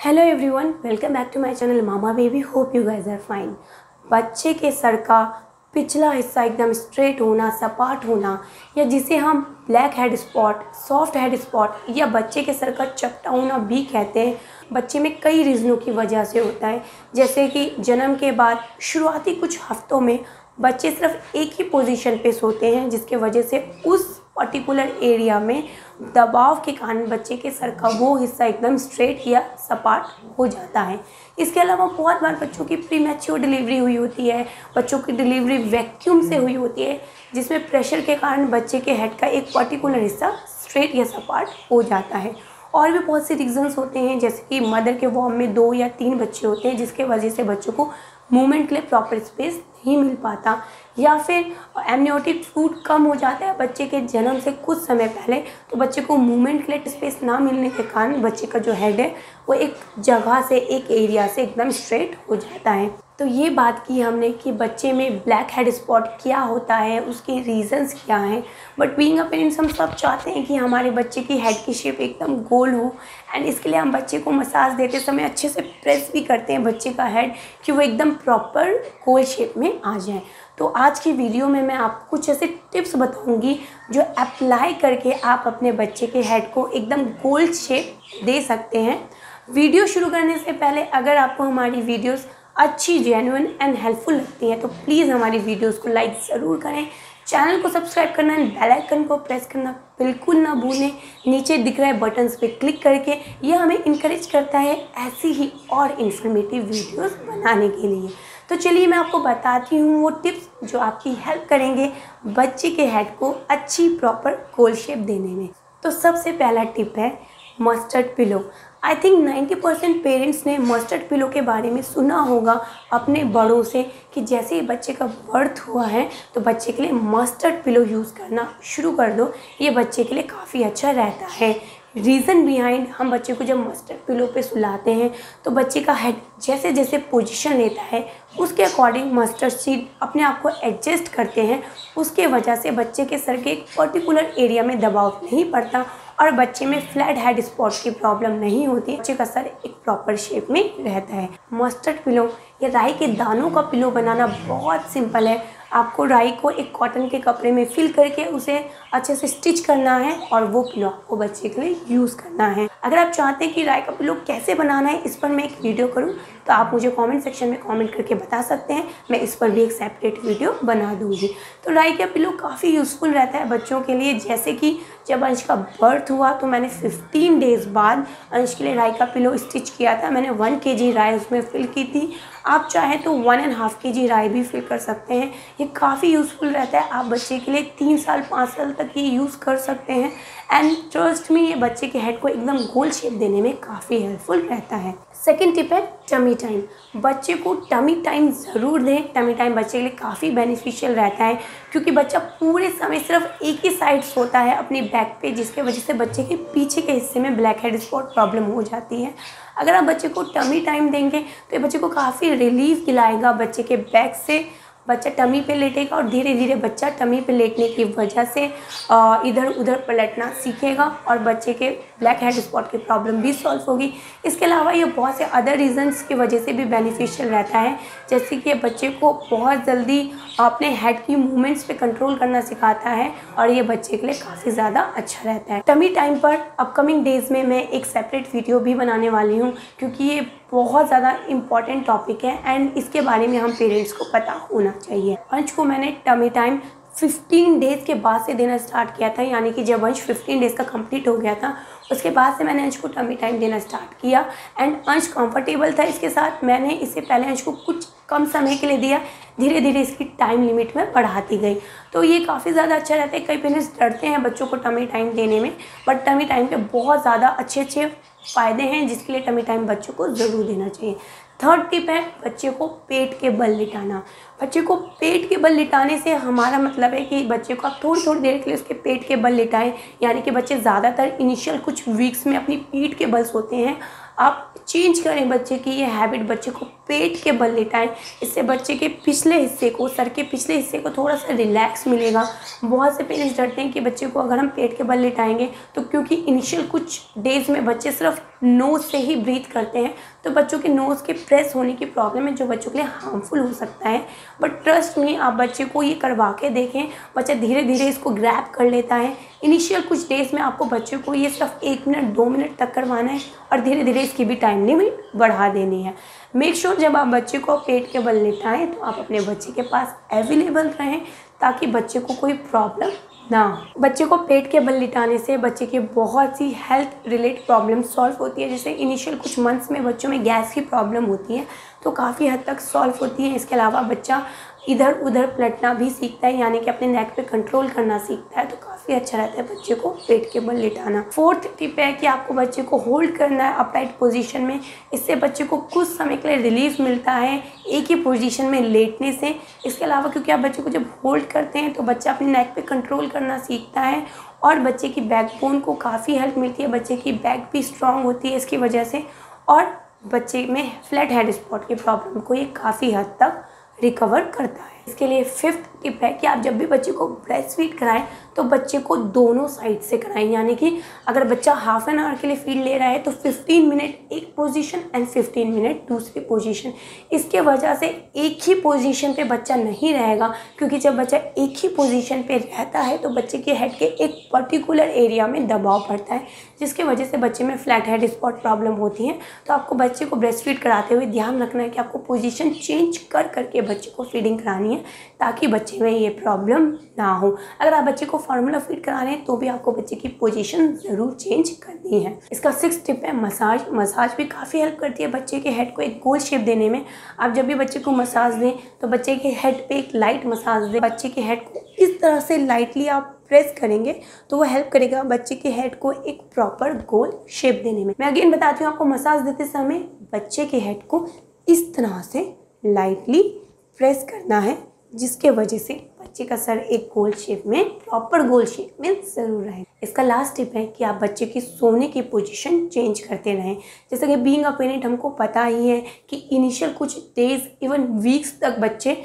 Hello everyone welcome back to my channel mama baby hope you guys are fine बच्चे के sir का पिछला हिस्सा एकदम स्ट्रेट होना, सपाट होना, या जिसे हम black head spot soft head spot या बच्चे के सर का चपटा होना भी कहते हैं, बच्चे में कई रीज़नों की वजह से होता है। जैसे कि जन्म के बाद, शुरुआती कुछ हफ्तों में बच्चे सिर्फ़ एक ही पोजीशन पे सोते हैं, जिसके वजह से उस पर्टिकुलर एरिया में दबाव के कारण बच्चे के सर का वो हिस्सा एकदम स्ट्रेट या सपाट हो जाता है। इसके अलावा बहुत बार बच्चों की प्री मैच्योर डिलीवरी हुई होती है, बच्चों की डिलीवरी वैक्यूम से हुई होती है, जिसमें प्रेशर के कारण बच्चे के हेड का एक पर्टिकुलर हिस्सा स्ट्रेट या सपाट हो जाता है। और भी बहुत से रीज़न्स होते हैं, जैसे कि मदर के वॉम में दो या तीन बच्चे होते हैं, जिसके वजह से बच्चों को मूवमेंट के लिए प्रॉपर स्पेस नहीं मिल पाता। या फिर एमनियोटिक फ़ूड कम हो जाता है बच्चे के जन्म से कुछ समय पहले तो बच्चे को मूवमेंट के लिए स्पेस ना मिलने के कारण बच्चे का जो हेड है, वो एक जगह से, एक एरिया से एकदम स्ट्रेट हो जाता है। तो ये बात की हमने कि बच्चे में ब्लैक हेड स्पॉट क्या होता है, उसके रीजंस क्या हैं। बट बीइंग अ पेरेंट्स हम सब चाहते हैं कि हमारे बच्चे की हेड की शेप एकदम गोल हो। एंड इसके लिए हम बच्चे को मसाज देते समय अच्छे से प्रेस भी करते हैं बच्चे का हेड कि वो एकदम प्रॉपर गोल शेप में आ जाए। तो आज की वीडियो में मैं आपको कुछ ऐसे टिप्स बताऊँगी जो अप्लाई करके आप अपने बच्चे के हेड को एकदम गोल्ड शेप दे सकते हैं। वीडियो शुरू करने से पहले अगर आपको हमारी वीडियोस अच्छी जेन्युइन एंड हेल्पफुल लगती हैं तो प्लीज़ हमारी वीडियोस को लाइक ज़रूर करें। चैनल को सब्सक्राइब करना एंड बेल आइकन को प्रेस करना बिल्कुल ना भूलें। नीचे दिख रहे बटन्स पे क्लिक करके यह हमें इनक्रेज करता है ऐसी ही और इन्फॉर्मेटिव वीडियोस बनाने के लिए। तो चलिए मैं आपको बताती हूँ वो टिप्स जो आपकी हेल्प करेंगे बच्चे के हेड को अच्छी प्रॉपर गोल शेप देने में। तो सबसे पहला टिप है mustard pillow. I think 90 percent parents ने मस्टर्ड पिलो के बारे में सुना होगा अपने बड़ों से कि जैसे ही बच्चे का बर्थ हुआ है तो बच्चे के लिए मस्टर्ड पिलो यूज़ करना शुरू कर दो। ये बच्चे के लिए काफ़ी अच्छा रहता है। रीज़न बिहाइंड हम बच्चे को जब मस्टर्ड पिलो पे सुलाते हैं तो बच्चे का हेड जैसे जैसे पोजीशन लेता है, उसके अकॉर्डिंग मस्टर्ड सीड अपने आप को एडजस्ट करते हैं। उसके वजह से बच्चे के सर के एक पर्टिकुलर एरिया में दबाव नहीं पड़ता और बच्चे में फ्लैट हेड स्पॉट की प्रॉब्लम नहीं होती। बच्चे का सर एक प्रॉपर शेप में रहता है। मस्टर्ड पिलो या राई के दानों का पिलो बनाना बहुत सिंपल है। आपको राई को एक कॉटन के कपड़े में फिल करके उसे अच्छे से स्टिच करना है और वो पिलो आपको बच्चे के लिए यूज़ करना है। अगर आप चाहते हैं कि राई का पिलो कैसे बनाना है, इस पर मैं एक वीडियो करूँ। तो आप मुझे कमेंट सेक्शन में कमेंट करके बता सकते हैं। मैं इस पर भी एक सेपरेट वीडियो बना दूँगी। तो राई का पिलो काफ़ी यूज़फुल रहता है बच्चों के लिए। जैसे कि जब अंश का बर्थ हुआ तो मैंने 15 डेज़ बाद अंश के लिए राई का पिलो स्टिच किया था। मैंने वन के जी राय उसमें फिल की थी। आप चाहें तो वन एंड हाफ़ के जी राय भी फिल कर सकते हैं। ये काफ़ी यूज़फुल रहता है। आप बच्चे के लिए तीन साल, पाँच साल तक ये यूज़ कर सकते हैं। एंड ट्रस्ट में ये बच्चे के हेड को एकदम गोल शेप देने में काफ़ी हेल्पफुल रहता है। सेकेंड टिप है टमी टाइम बच्चे को टमी टाइम ज़रूर दें। टमी टाइम बच्चे के लिए काफ़ी बेनिफिशियल रहता है, क्योंकि बच्चा पूरे समय सिर्फ़ एक ही साइड सोता है अपनी बैक पे, जिसके वजह से बच्चे के पीछे के हिस्से में ब्लैक हेड स्पॉट प्रॉब्लम हो जाती है। अगर आप बच्चे को टमी टाइम देंगे तो ये बच्चे को काफ़ी रिलीफ दिलाएगा बच्चे के बैक से। बच्चा टमी पे लेटेगा और धीरे धीरे बच्चा टमी पे लेटने की वजह से इधर उधर पलटना सीखेगा और बच्चे के ब्लैक हेड स्पॉट की प्रॉब्लम भी सॉल्व होगी। इसके अलावा ये बहुत से अदर रीजंस की वजह से भी बेनिफिशियल रहता है, जैसे कि बच्चे को बहुत जल्दी अपने हेड की मूवमेंट्स पे कंट्रोल करना सिखाता है और ये बच्चे के लिए काफ़ी ज़्यादा अच्छा रहता है। टमी टाइम पर अपकमिंग डेज़ में मैं एक सेपरेट वीडियो भी बनाने वाली हूँ, क्योंकि ये बहुत ज़्यादा इंपॉर्टेंट टॉपिक है एंड इसके बारे में हम पेरेंट्स को पता होना चाहिए। अंश को मैंने टमी टाइम 15 डेज़ के बाद से देना स्टार्ट किया था, यानी कि जब अंश 15 डेज़ का कंप्लीट हो गया था, उसके बाद से मैंने अंश को टमी टाइम देना स्टार्ट किया एंड अंश कंफर्टेबल था इसके साथ। मैंने इससे पहले अंश को कुछ कम समय के लिए दिया धीरे धीरे इसकी टाइम लिमिट में बढ़ाती गई। तो ये काफ़ी ज़्यादा अच्छा रहता है। कई पेरेंट्स डरते हैं बच्चों को टमी टाइम देने में बट टमी टाइम के बहुत ज़्यादा अच्छे अच्छे फ़ायदे हैं जिसके लिए टमी टाइम बच्चों को ज़रूर देना चाहिए। थर्ड टिप है बच्चे को पेट के बल लिटाना। बच्चे को पेट के बल लिटाने से हमारा मतलब है कि बच्चे को आप थोड़ी थोड़ी देर के लिए उसके पेट के बल लिटाएँ, यानी कि बच्चे ज़्यादातर इनिशियल कुछ वीक्स में अपनी पीठ के बल सोते हैं। आप चेंज करें बच्चे की ये हैबिट बच्चे को पेट के बल लेटाएँ इससे बच्चे के पिछले हिस्से को, सर के पिछले हिस्से को थोड़ा सा रिलैक्स मिलेगा। बहुत से पेरेंट्स डरते हैं कि बच्चे को अगर हम पेट के बल लेटाएँगे तो क्योंकि इनिशियल कुछ डेज़ में बच्चे सिर्फ़ नोज़ से ही ब्रीथ करते हैं। तो बच्चों के नोज़ के प्रेस होने की प्रॉब्लम है, जो बच्चों के लिए हार्मफुल हो सकता है। बट ट्रस्ट में आप बच्चे को ये करवा के देखें, बच्चा धीरे धीरे इसको ग्रैप कर लेता है। इनिशियल कुछ डेज़ में आपको बच्चे को ये सिर्फ़ एक मिनट दो मिनट तक करवाना है और धीरे धीरे इसकी भी टाइम लिमिट बढ़ा देनी है। मेक श्योर sure जब आप बच्चे को पेट के बल लेटाएँ तो आप अपने बच्चे के पास अवेलेबल रहें, ताकि बच्चे को कोई प्रॉब्लम ना, बच्चे को पेट के बल लिटाने से बच्चे की बहुत सी हेल्थ रिलेटेड प्रॉब्लम सॉल्व होती है। जैसे इनिशियल कुछ मंथ्स में बच्चों में गैस की प्रॉब्लम होती है तो काफ़ी हद तक सॉल्व होती है। इसके अलावा बच्चा इधर उधर पलटना भी सीखता है, यानी कि अपने नेक पे कंट्रोल करना सीखता है तो काफ़ी अच्छा रहता है बच्चे को पेट के बल लिटाना। फोर्थ टिप है कि आपको बच्चे को होल्ड करना है अपराइट पोजीशन में। इससे बच्चे को कुछ समय के लिए रिलीफ मिलता है, एक ही पोजीशन में लेटने से। इसके अलावा क्योंकि आप बच्चे को जब होल्ड करते हैं तो बच्चा अपने नेक पे कंट्रोल करना सीखता है और बच्चे की बैकबोन को काफ़ी हेल्प मिलती है। बच्चे की बैक भी स्ट्रांग होती है इसकी वजह से और बच्चे में फ्लैट हेड स्पॉट की प्रॉब्लम को ये काफ़ी हद तक रिकवर करता है। इसके लिए फिफ्थ टिप है कि आप जब भी बच्चे को ब्रेस्ट फ़ीड कराएँ तो बच्चे को दोनों साइड से कराएँ। यानी कि अगर बच्चा हाफ़ एन आवर के लिए फ़ीड ले रहा है तो 15 मिनट एक पोजीशन एंड 15 मिनट दूसरी पोजीशन इसके वजह से एक ही पोजीशन पे बच्चा नहीं रहेगा, क्योंकि जब बच्चा एक ही पोजीशन पे रहता है तो बच्चे के हेड के एक पर्टिकुलर एरिया में दबाव पड़ता है, जिसके वजह से बच्चे में फ्लैट हेड स्पॉट प्रॉब्लम होती है। तो आपको बच्चे को ब्रेस्ट फ़ीड कराते हुए ध्यान रखना है कि आपको पोजिशन चेंज कर करके बच्चे को फीडिंग करानी है ताकि बच्चे में ये प्रॉब्लम ना हो। अगर आप बच्चे को फार्मूला फ़ीड करा रहे हैं तो भी आपको बच्चे की पोजीशन ज़रूर चेंज करनी है। इसका सिक्स टिप है मसाज मसाज भी काफ़ी हेल्प करती है बच्चे के हेड को एक गोल शेप देने में। आप जब भी बच्चे को मसाज दें तो बच्चे के हेड पे एक लाइट मसाज दें। बच्चे के हेड को इस तरह से लाइटली आप प्रेस करेंगे तो वो हेल्प करेगा बच्चे के हेड को एक प्रॉपर गोल शेप देने में। मैं अगेन बताती हूँ, आपको मसाज देते समय बच्चे के हेड को इस तरह से लाइटली प्रेस करना है, जिसके वजह से बच्चे का सर एक गोल शेप में, प्रॉपर गोल शेप में ज़रूर रहे। इसका लास्ट टिप है कि आप बच्चे की सोने की पोजीशन चेंज करते रहें। जैसे कि बीइंग अ पेरेंट हमको पता ही है कि इनिशियल कुछ डेज़ इवन वीक्स तक बच्चे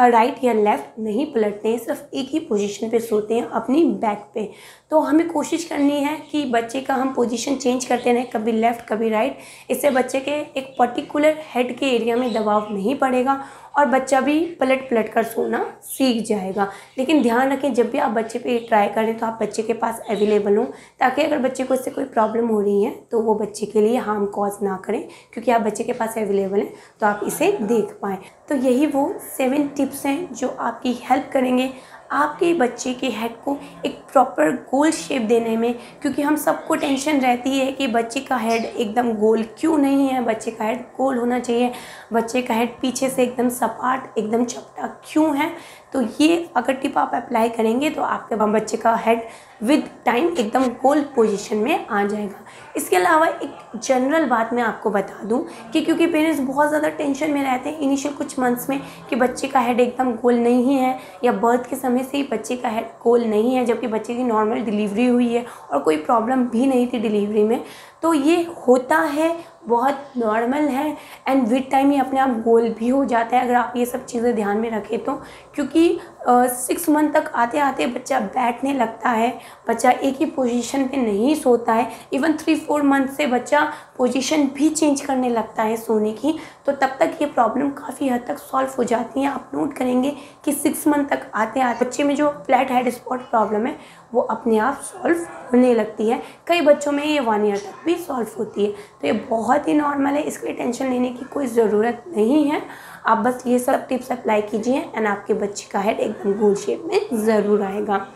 राइट या लेफ़्ट नहीं पलटते हैं, सिर्फ़ एक ही पोजीशन पे सोते हैं, अपनी बैक पे। तो हमें कोशिश करनी है कि बच्चे का हम पोजीशन चेंज करते रहें, कभी लेफ़्ट कभी राइट इससे बच्चे के एक पर्टिकुलर हेड के एरिया में दबाव नहीं पड़ेगा। और बच्चा भी पलट पलट कर सोना सीख जाएगा। लेकिन ध्यान रखें, जब भी आप बच्चे पे ट्राई करें तो आप बच्चे के पास अवेलेबल हों, ताकि अगर बच्चे को इससे कोई प्रॉब्लम हो रही है तो वो बच्चे के लिए हार्म कॉज ना करें, क्योंकि आप बच्चे के पास अवेलेबल हैं तो आप इसे देख पाएँ। तो यही वो सेवन टिप्स हैं जो आपकी हेल्प करेंगे। आपके बच्चे के हेड को एक प्रॉपर गोल शेप देने में, क्योंकि हम सबको टेंशन रहती है कि बच्चे का हेड एकदम गोल क्यों नहीं है, बच्चे का हेड गोल होना चाहिए, बच्चे का हेड पीछे से एकदम सपाट, एकदम चपटा क्यों है? तो ये अगर टिप आप अप्लाई करेंगे तो आपके बच्चे का हेड विद टाइम एकदम गोल पोजीशन में आ जाएगा। इसके अलावा एक जनरल बात मैं आपको बता दूँ कि क्योंकि पेरेंट्स बहुत ज़्यादा टेंशन में रहते हैं इनिशियल कुछ मंथ्स में कि बच्चे का हेड एकदम गोल नहीं है या बर्थ के समय से ही बच्चे का हेड गोल नहीं है, जबकि बच्चे की नॉर्मल डिलीवरी हुई है और कोई प्रॉब्लम भी नहीं थी डिलीवरी में। तो ये होता है, बहुत नॉर्मल है एंड विद टाइम ये अपने आप गोल भी हो जाता है, अगर आप ये सब चीज़ें ध्यान में रखें तो क्योंकि सिक्स मंथ तक आते आते बच्चा बैठने लगता है, बच्चा एक ही पोजीशन पे नहीं सोता है इवन थ्री फोर मंथ से बच्चा पोजीशन भी चेंज करने लगता है सोने की तो तब तक ये प्रॉब्लम काफ़ी हद तक सॉल्व हो जाती है। आप नोट करेंगे कि सिक्स मंथ तक आते आते बच्चे में जो फ्लैट हेड स्पॉट प्रॉब्लम है, वो अपने आप सॉल्व होने लगती है। कई बच्चों में ये वन ईयर तक भी सॉल्व होती है। तो ये बहुत ही नॉर्मल है, इसके लिए टेंशन लेने की कोई ज़रूरत नहीं है। आप बस ये सब टिप्स अप्लाई कीजिए एंड आपके बच्चे का हेड एकदम गोल शेप में ज़रूर आएगा।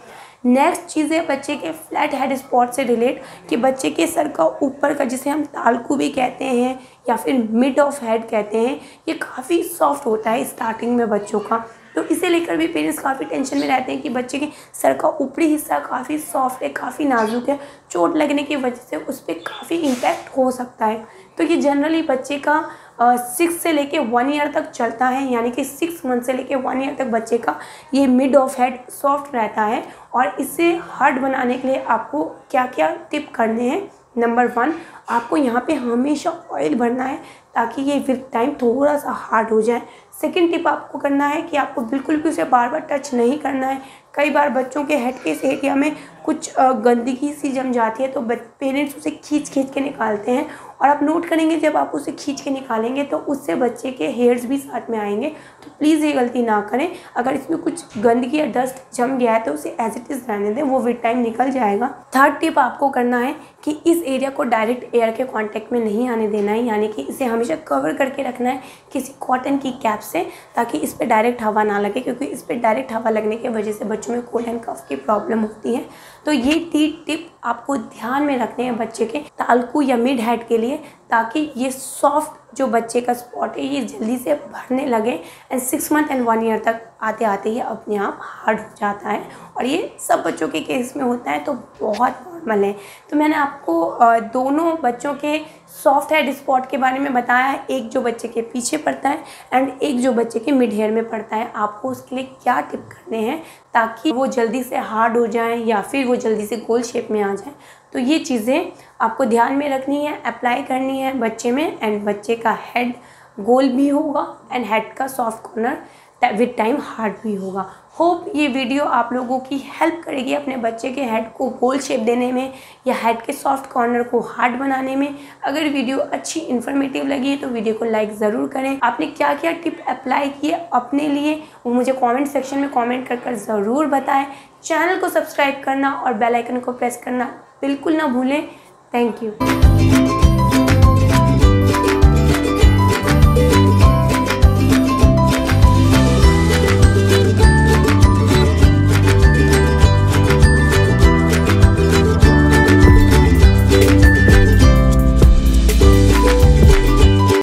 नेक्स्ट चीज़ है बच्चे के फ्लैट हेड स्पॉट से रिलेट कि बच्चे के सर का ऊपर का जिसे हम तालकू भी कहते हैं या फिर मिड ऑफ़ हेड कहते हैं, ये काफ़ी सॉफ्ट होता है स्टार्टिंग में बच्चों का। तो इसे लेकर भी पेरेंट्स काफ़ी टेंशन में रहते हैं कि बच्चे के सर का ऊपरी हिस्सा काफ़ी सॉफ्ट है, काफ़ी नाजुक है, चोट लगने की वजह से उस पर काफ़ी इम्पैक्ट हो सकता है। तो ये जनरली बच्चे का सिक्स से लेके वन ईयर तक चलता है, यानी कि सिक्स मंथ से लेके वन ईयर तक बच्चे का ये मिड ऑफ़ हेड सॉफ्ट रहता है। और इसे हार्ड बनाने के लिए आपको क्या क्या टिप करने हैं? नंबर वन आपको यहाँ पे हमेशा ऑयल भरना है ताकि ये विद टाइम थोड़ा सा हार्ड हो जाए। सेकेंड टिप आपको करना है कि आपको बिल्कुल भी उसे बार बार टच नहीं करना है। कई बार बच्चों के हेड के एरिया में कुछ गंदगी सी जम जाती है तो पेरेंट्स उसे खींच खींच के निकालते हैं। और आप नोट करेंगे, जब आप उसे खींच के निकालेंगे तो उससे बच्चे के हेयर्स भी साथ में आएँगे। तो प्लीज़ ये गलती ना करें। अगर इसमें कुछ गंदगी या डस्ट जम गया है तो उसे एज इट इज़ रहने दें। वो विद टाइम निकल जाएगा। थर्ड टिप आपको करना है कि इस एरिया को डायरेक्ट एयर के कॉन्टेक्ट में नहीं आने देना है। यानी कि इसे हमेशा कवर करके रखना है किसी कॉटन की कैप से, ताकि इस पर डायरेक्ट हवा ना लगे, क्योंकि इस पर डायरेक्ट हवा लगने की वजह से बच्चों में कोल्ड एंड कफ की प्रॉब्लम होती है। तो ये टी टिप आपको ध्यान में रखने हैं बच्चे के। तालकू या मिड हेड के लिए ताकि ये सॉफ्ट जो बच्चे का स्पॉट है, ये जल्दी से भरने लगे and six month and one year तक आते आते ये अपने आप हार्ड हो जाता है। और ये सब बच्चों के केस में होता है तो बहुत नॉर्मल है। तो मैंने आपको दोनों बच्चों के सॉफ्ट हेड स्पॉट के बारे में बताया। है एक जो बच्चे के पीछे पड़ता है एंड एक जो बच्चे के मिड हेयर में पड़ता है। आपको उसके लिए क्या टिप करने हैं ताकि वो जल्दी से हार्ड हो जाए या फिर वो जल्दी से गोल शेप में आ जाए? तो ये चीज़ें आपको ध्यान में रखनी है अप्लाई करनी है बच्चे में एंड बच्चे का हेड गोल भी होगा एंड हेड का soft corner with time hard भी होगा। होप ये वीडियो आप लोगों की हेल्प करेगी अपने बच्चे के हेड को गोल शेप देने में या हेड के सॉफ्ट कॉर्नर को हार्ड बनाने में। अगर वीडियो अच्छी इन्फॉर्मेटिव लगी है तो वीडियो को लाइक ज़रूर करें। आपने क्या क्या टिप अप्लाई किए अपने लिए, वो मुझे कमेंट सेक्शन में कमेंट कर कर ज़रूर बताएँ। चैनल को सब्सक्राइब करना और बेल आइकन को प्रेस करना बिल्कुल ना भूलें। Thank you